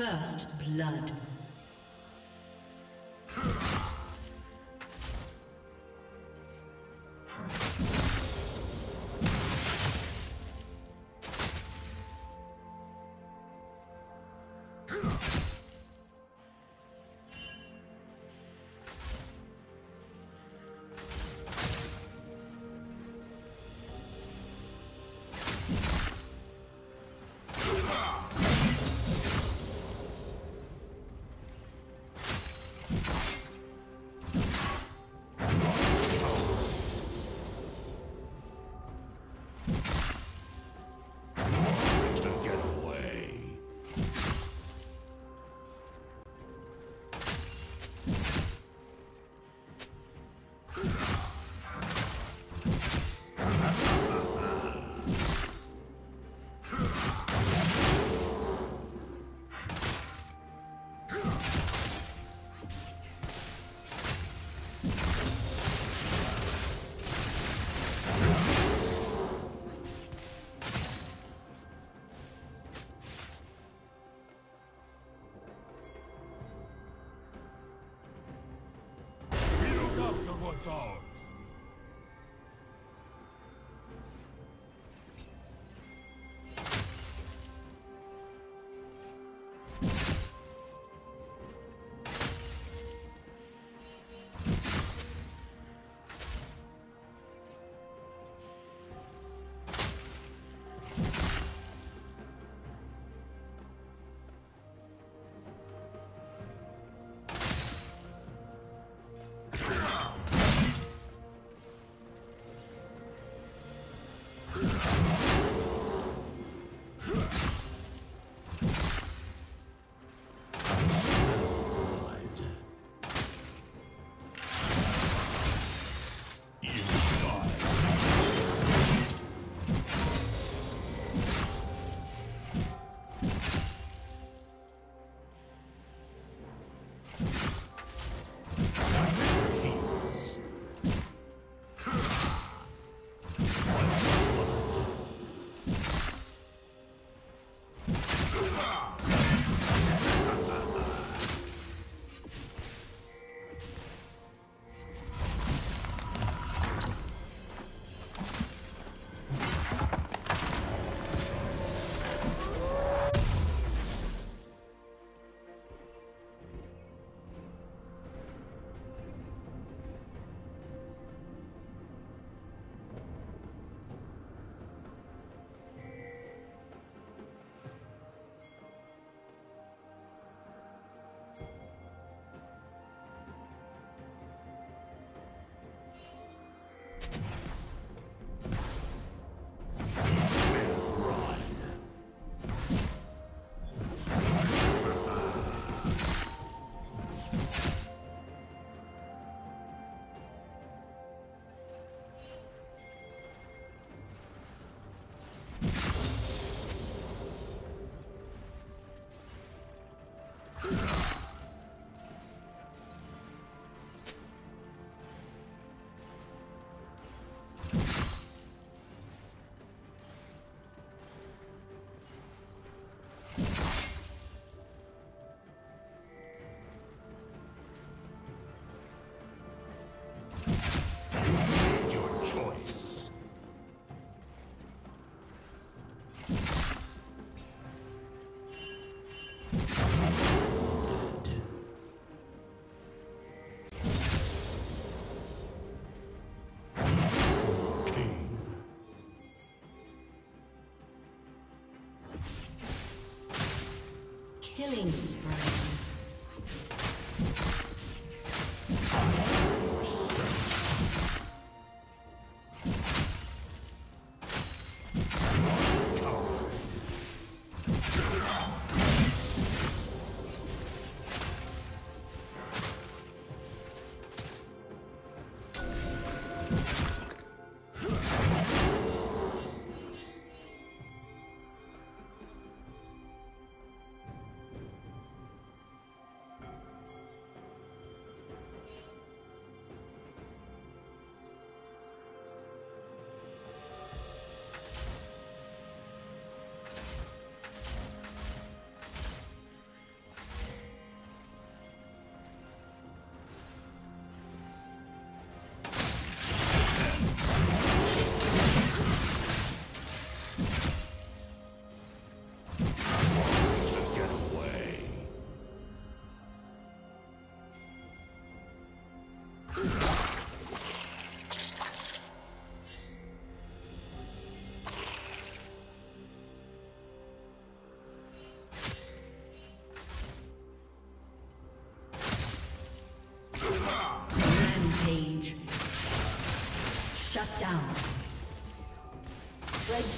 First blood. Killing you spree.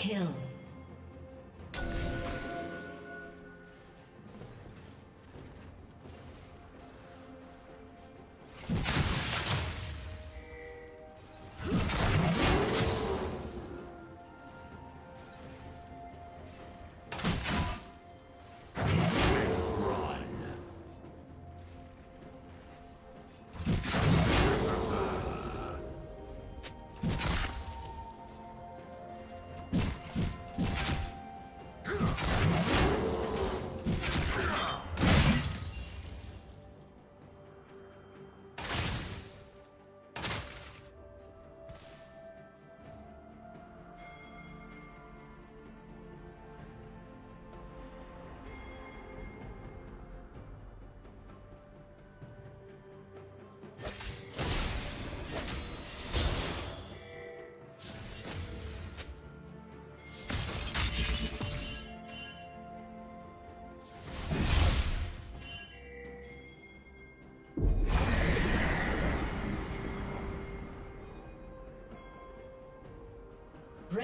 Kill.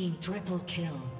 Team triple kill.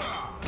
Ah!